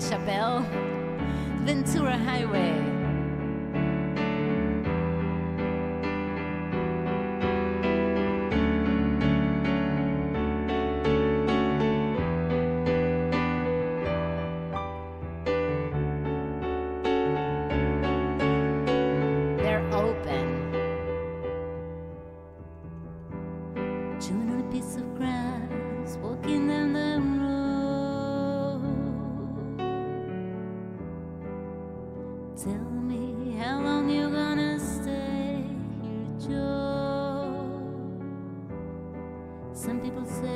Chapel, Chappelle, Ventura Highway. piece of grass, walking down the Tell me how long you gonna stay here, Joe. Some people say.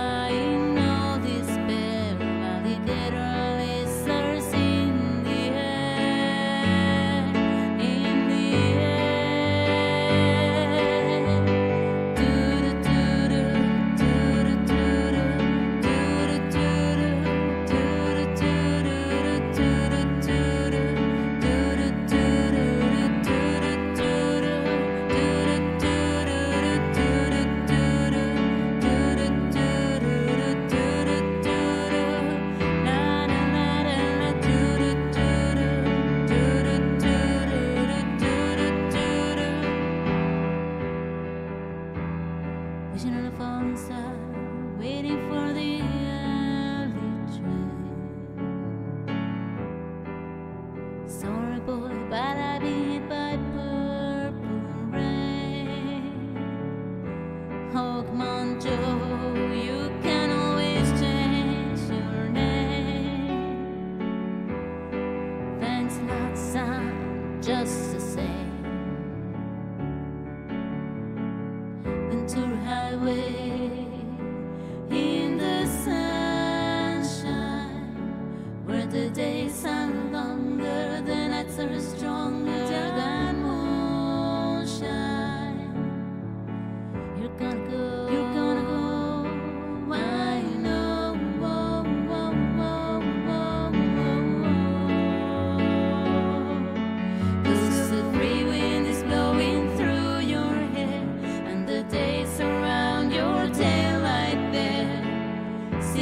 Wishing on a phone star, waiting for the early train. Sorry, boy, but I've beat by purple rain. Hawkman Joe.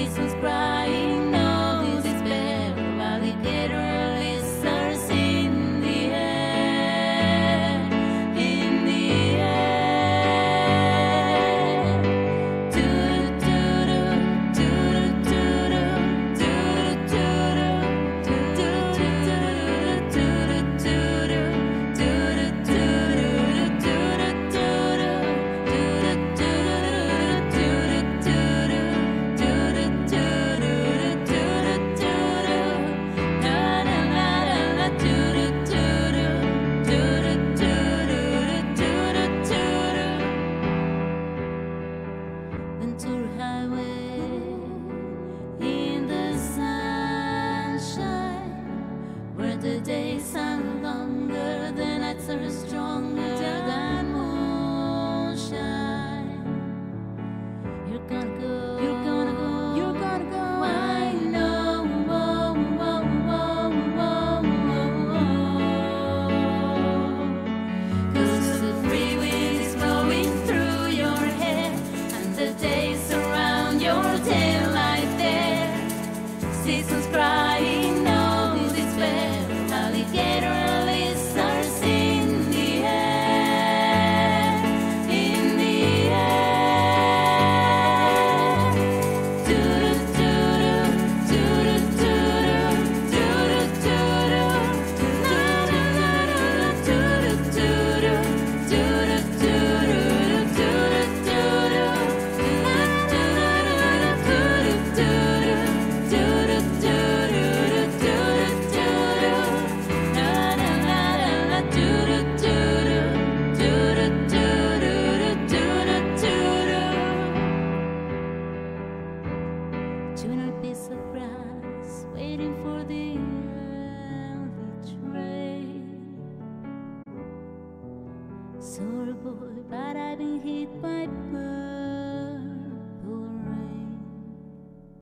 Christmas bride. Sorry, boy, but I've been hit by birds.